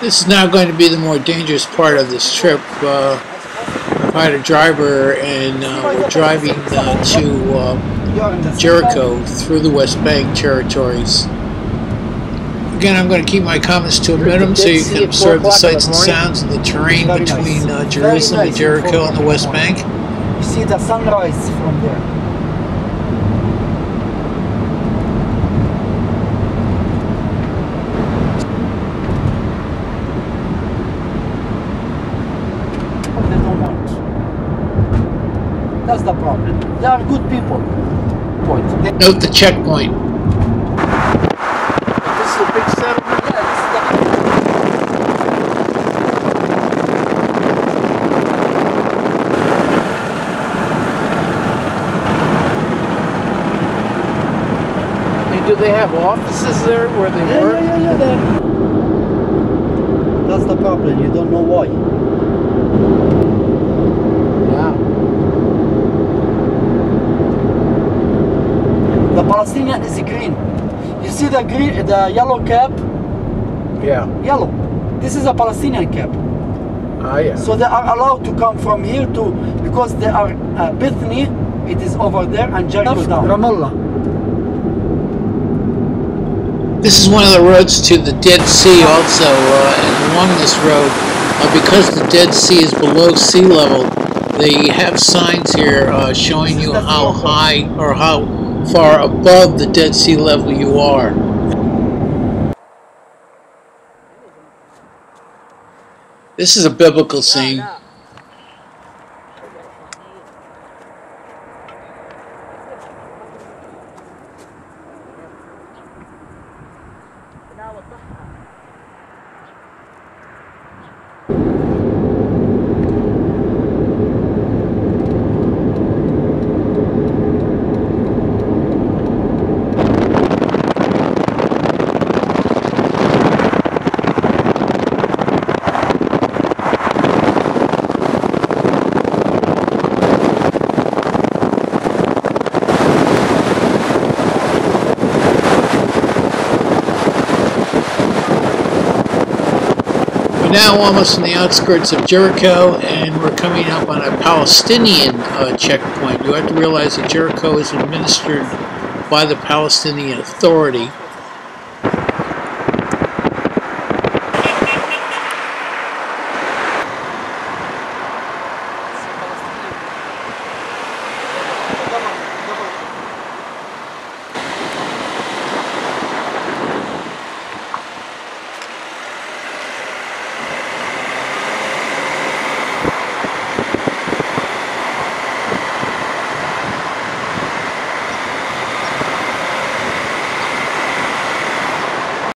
This is now going to be the more dangerous part of this trip. Uh, I had a driver and uh, we're driving uh, to uh, Jericho through the West Bank territories. Again, I'm going to keep my comments to a minimum so you can observe the sights and sounds of the terrain between uh, Jerusalem and Jericho and the West Bank. You see the sunrise from there. That's the problem. They are good people. Point. They, Note the checkpoint. this is a big settlement. Yeah, this is the, And do they have offices there where they yeah, work? yeah, yeah, yeah, there. That's the problem. You don't know why. Palestinian is green. You see the green, the yellow cap? Yeah. Yellow. This is a Palestinian cap. Ah, yeah. So they are allowed to come from here to because they are uh, Bethany. It is over there and Jericho down. Ramallah. This is one of the roads to the Dead Sea also, uh, and along this road, uh, because the Dead Sea is below sea level, they have signs here uh, showing you how high or how far above the Dead Sea level you are. This is a biblical scene. Now almost in the outskirts of Jericho, and we're coming up on a Palestinian uh, checkpoint. You have to realize that Jericho is administered by the Palestinian Authority,